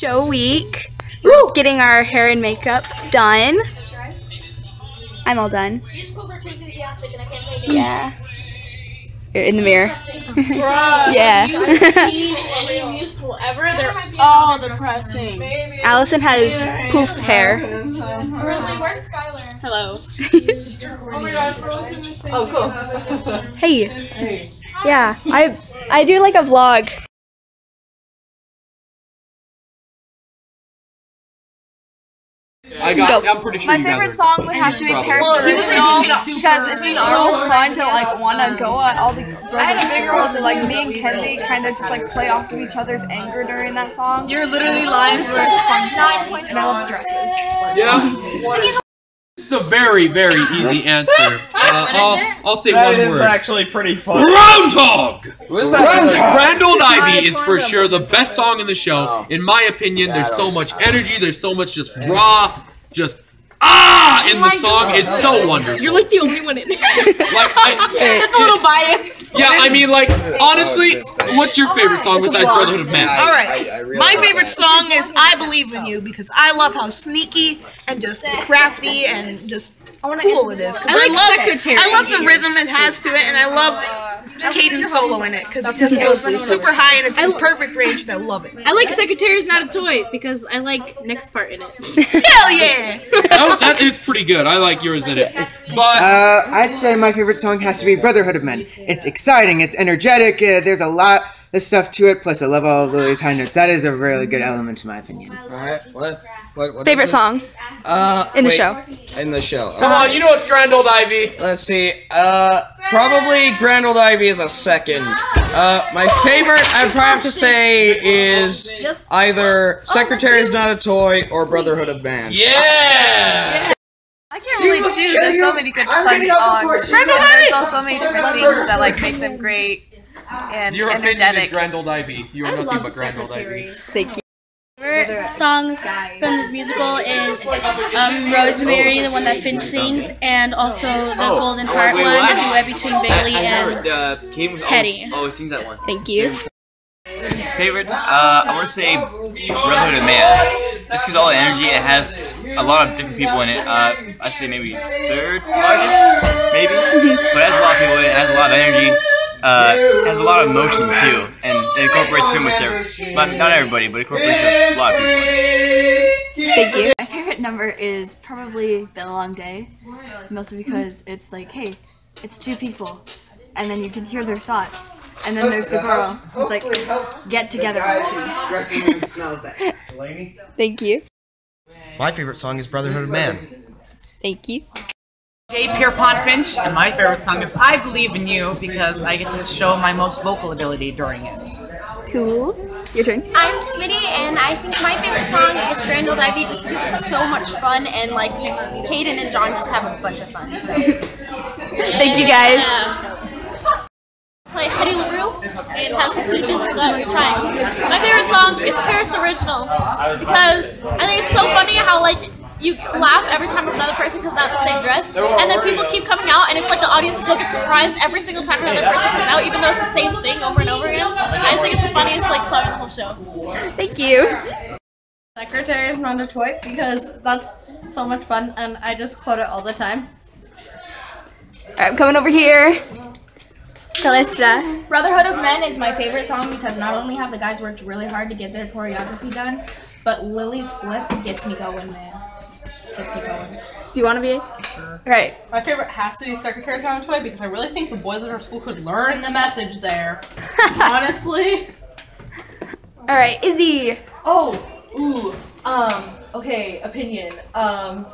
show week. Woo! Getting our hair and makeup done. I'm all done. Musicals are too enthusiastic and I can't take it. Yeah. In the mirror. yeah. any musical ever, they're all depressing. Allison has poof hair. Really, where's Skylar? Hello. Oh my gosh, we're listening to sing. Oh, cool. Hey. Yeah, I I do like a vlog. I got. Go. I'm pretty sure My you favorite song would have to be Probably. Paris Well, the Original because it's just so fun to like want to go at all the girls and big girls and like me and Kenzie kind of just like play off of each other's anger during that song. You're literally lying. Just such a fun song, and I love the dresses. Yeah. This is a very, very easy answer. Uh, I'll, I'll say That one is word. actually pretty fun. Groundhog! Who's that? Grand Old Ivy is for sure the best song in the show. In my opinion, there's so much energy, there's so much just raw, just ah in the song. It's so wonderful. You're like the only one in it. Like, I, That's a little biased. yeah, I mean, like, honestly, what's your favorite song besides Brotherhood of Man? All right. My favorite song is "I Believe in You" because I love how sneaky and just crafty and just cool it is. 'Cause I like love Secretary. I love the rhythm it has to it, and I love Caden solo in it because it just goes super high and it's in perfect range, and I love it. I like Secretary's Not a Toy because I like next part in it. Hell yeah! That, that is pretty good. I like yours in it. But Uh, I'd say my favorite song has to be Brotherhood of Men. It's exciting, it's energetic, uh, there's a lot of stuff to it, plus I love all of Lily's high notes. That is a really good element, in my opinion. Alright, what? What, what Favorite song Uh, in the wait, show. In the show. come on, you know it's Grand Old Ivy. Let's see. Uh, probably Grand Old Ivy is a second. Uh, my favorite, I'd probably have to say, is either Secretary is Not a Toy or Brotherhood of Man. Yeah. I can't really choose. There's so many good fun songs. And there's also so many different things that like make them great and Your opinion is energetic. Grand Old Ivy. You are nothing but Grand Old Ivy. Thank you. Favorite songs from this musical is um, Rosemary, the one that Finch sings, and also the Golden Heart wait, one, the duet between Bailey and heard uh, Hedy. always sings that one. Thank you. Favorite? Uh, I want to say Brotherhood of Man. Just because all the energy it has, a lot of different people in it. Uh, I'd say maybe third largest, maybe. But it has a lot of people in it. It has a lot of energy. Uh, it has a lot of motion too, and it incorporates pretty much their, not, not everybody, but it incorporates a lot of people. Thank you. My favorite number is probably Been a Long Day, mostly because it's like, hey, it's two people, and then you can hear their thoughts, and then there's the girl who's like, get together, you two. Dressing room smell bad. Thank you. My favorite song is Brotherhood of Man. Thank you. Jay Pierrepont Finch, and my favorite song is I Believe in You because I get to show my most vocal ability during it. Cool. Your turn. I'm Smitty, and I think my favorite song is Grand Old Ivy just because it's so much fun, and like Caden and John just have a bunch of fun. So. Thank you guys. Play Hedy LaRue and has succeeded business that we're trying. My favorite song is Paris Original because I think it's so funny how like you laugh every time another person comes out in the same dress, and then people keep coming out, and it's like the audience still gets surprised every single time another person comes out, even though it's the same thing over and over again. I just think it's the funniest like song in the whole show. Thank you. Secretary is not a toy because that's so much fun and I just quote it all the time. Alright, I'm coming over here. Callista. Brotherhood of Men is my favorite song because not only have the guys worked really hard to get their choreography done, but Lily's flip gets me going, man. Gets me going. Do you want to be? Alright. My favorite has to be Secretary's Not Toy because I really think the boys at our school could learn the message there. Honestly. Alright, Izzy. Oh, ooh, um, okay, opinion. Um,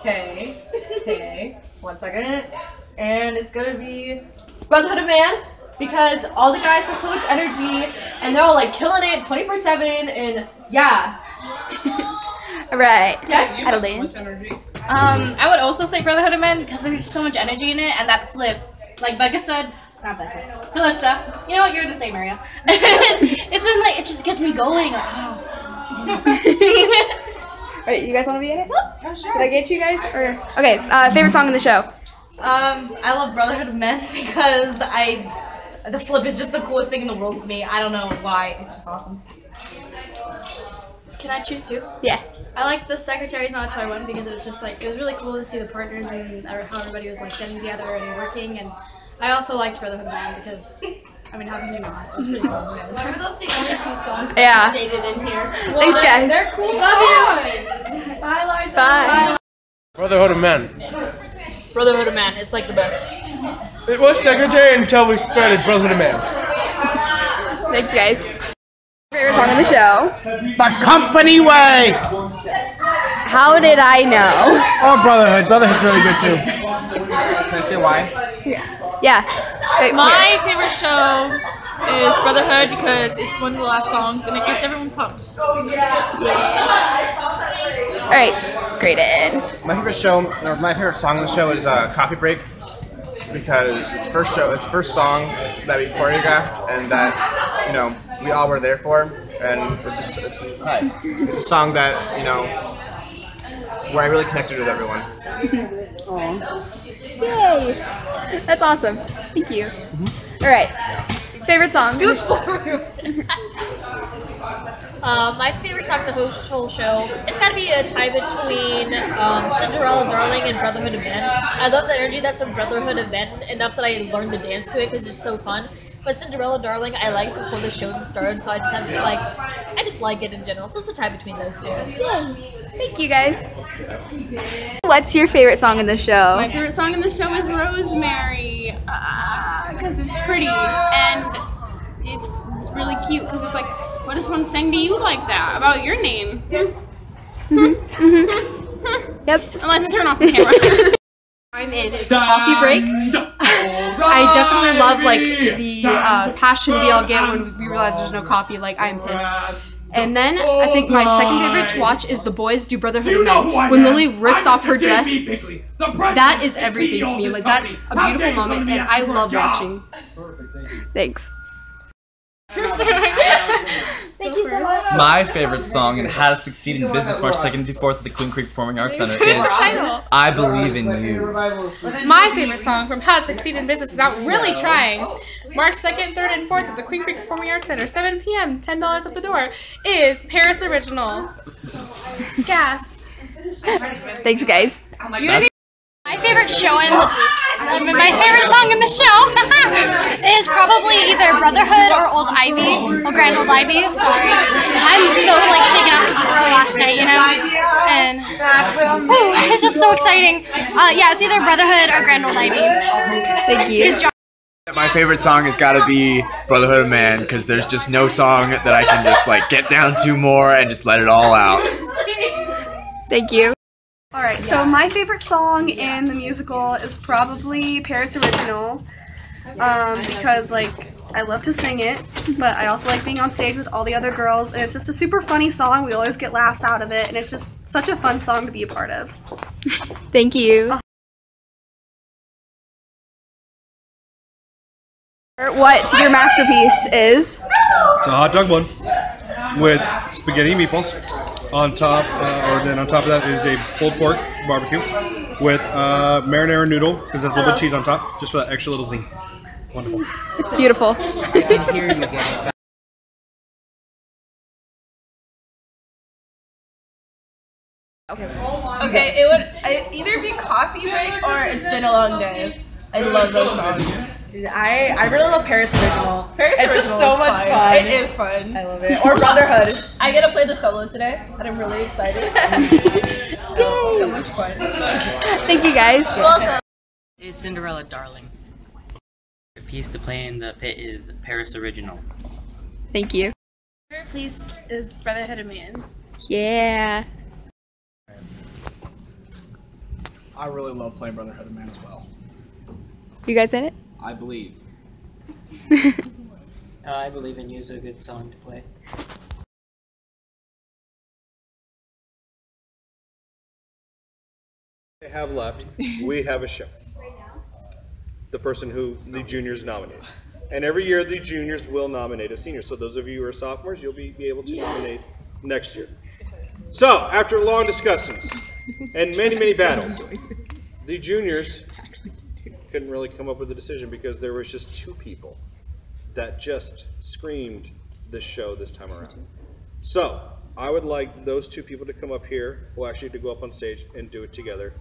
okay, okay, one second. And it's gonna be Brotherhood of Man because all the guys have so much energy and they're all like killing it 24 7 and yeah. Alright. Yes? Adeline. Um, I would also say Brotherhood of Men because there's just so much energy in it and that flip, like Becca said, not Becca, Callista. You know what? You're in the same area. it's in like it just gets me going. Like, oh. Alright, you guys want to be in it? Oh, sure. Did I get you guys? Or okay, uh, favorite song in the show. Um, I love Brotherhood of Men because I, the flip is just the coolest thing in the world to me. I don't know why, it's just awesome. Can I choose two? Yeah. I liked the Secretary's Not a Toy one because it was just like, it was really cool to see the partners and how everybody was like getting together and working. And I also liked Brotherhood of Man because, I mean, how can you not? It was pretty cool. Are those the only two songs Yeah. stated in here? Thanks, guys. They're cool Love songs. Bye, Liza. Bye. Brotherhood of Men. Brotherhood of Man. It's like the best. It was Secretary until we started Brotherhood of Man. Thanks, guys. Favorite song of the show? The Company Way. How did I know? Oh, Brotherhood. Brotherhood's really good too. Can I say why? Yeah. Wait, My favorite show is Brotherhood because it's one of the last songs and it gets everyone pumped. All right, graded. My favorite show, or my favorite song on the show is uh, "Coffee Break," because it's first show, it's first song that we choreographed and that you know we all were there for, and it's just hi. It's a song that you know where I really connected with everyone. Yay! That's awesome. Thank you. All right. Favorite song? Uh, my favorite song of the whole, whole show, it's got to be a tie between um, Cinderella Darling and Brotherhood of Men. I love the energy that's in Brotherhood of Men enough that I learned to dance to it because it's so fun. But Cinderella Darling, I liked before the show even started, so I just have like, I just like it in general. So it's a tie between those two. Thank you, guys. What's your favorite song in the show? My favorite song in the show is Rosemary uh, because it's pretty and it's, it's really cute because it's like, what does one sing to you like that about your name? Mm-hmm. Mm-hmm. Yep. Unless I turn off the camera. I'm in is Coffee Break. I definitely love like the uh, passion we all get when we realize there's no coffee. Like I'm pissed. And then I think my second favorite to watch is The Boys Do Brotherhood of Men. When Lily rips off her dress, that is everything to me. Like that's a beautiful moment, and I love watching. Thanks. Thank you so much. My favorite song and How to Succeed in Business March 2nd through 4th at the Queen Creek Performing Arts Center is? I Believe in You. My favorite song from How to Succeed in Business Without Really Trying, March 2nd, 3rd, and 4th at the Queen Creek Performing Arts Center, 7 p.m., $10 at the door, is Paris Original. Gasp. Thanks, guys. My favorite show in this, um, my favorite song in the show is probably either Brotherhood or Old Ivy, or Grand Old Ivy. Sorry, I'm so like shaken up because it's the last night, you know, and whew, it's just so exciting. Uh, yeah, it's either Brotherhood or Grand Old Ivy. Thank you. My favorite song has got to be Brotherhood of Man because there's just no song that I can just like get down to more and just let it all out. Thank you. Alright, so my favorite song in the musical is probably Paris Original. Um, because like I love to sing it, but I also like being on stage with all the other girls, and it's just a super funny song. We always get laughs out of it, and it's just such a fun song to be a part of. Thank you. What your masterpiece is? It's a hot dog bun with spaghetti meatballs. On top, or then on top of that is a pulled pork barbecue with uh, marinara noodle because there's a little bit of cheese on top, just for that extra little zing. Wonderful. Beautiful. Okay, it would either be Coffee Break or It's Been a Long Day. I love those songs. Dude, I, I really love Paris Original. Paris it's Original just so much fun. fun. It is fun. I love it. Or Brotherhood. I get to play the solo today, and I'm really excited. so much fun. Thank you, guys. Welcome. Is Cinderella Darling. The piece to play in the pit is Paris Original. Thank you. favorite piece is Brotherhood of Man. Yeah. I really love playing Brotherhood of Man as well. You guys in it? I believe. Uh, I believe in you is a good song to play. They have left. We have a show. The person who the juniors nominate. And every year the juniors will nominate a senior. So those of you who are sophomores, you'll be, be able to nominate next year. So, after long discussions and many, many battles, the juniors couldn't really come up with a decision because there was just two people that just screamed this show this time around. So, I would like those two people to come up here, well, actually to go up on stage and do it together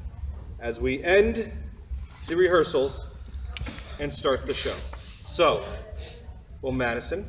as we end the rehearsals and start the show. So, well Madison